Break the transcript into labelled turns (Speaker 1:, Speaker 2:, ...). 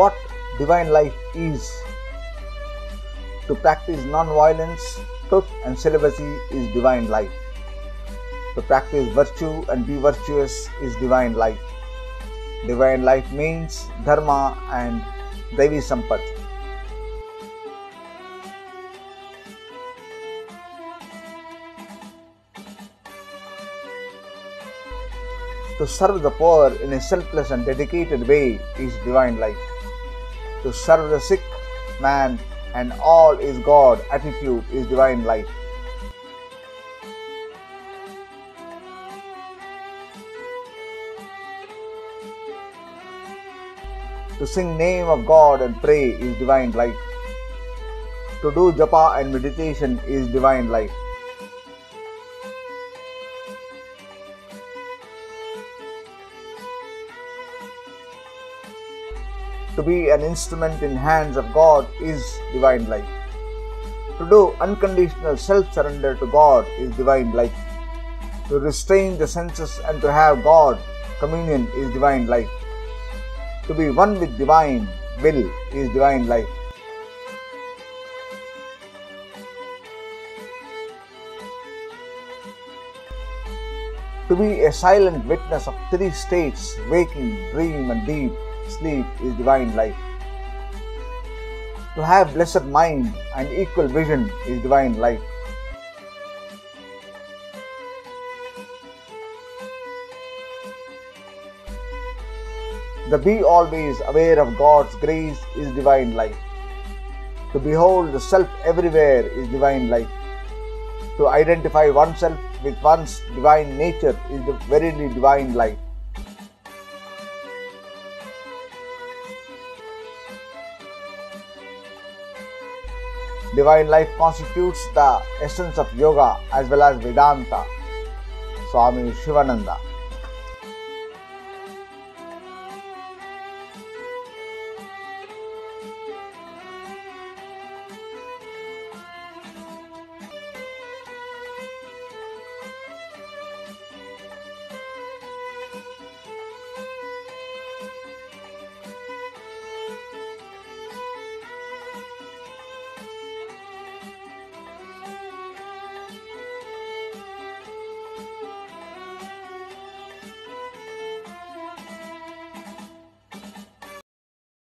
Speaker 1: what divine life is. To practice non-violence, truth and celibacy is divine life. To practice virtue and be virtuous is divine life. Divine life means dharma and Daivi Sampat. To serve the poor in a selfless and dedicated way is divine life. To serve the sick man and all is God attitude is divine life. To sing name of God and pray is divine life. To do japa and meditation is divine life. To be an instrument in hands of God is divine life. To do unconditional self surrender to God is divine life. To restrain the senses and to have God communion is divine life. To be one with divine will is divine life. To be a silent witness of three states waking, dream, and deep sleep is divine life. To have blessed mind and equal vision is divine life. The be always aware of God's grace is divine life. To behold the self everywhere is divine life. To identify oneself with one's divine nature is the verily divine life. Divine life constitutes the essence of yoga as well as Vedanta. Swami Sivananda.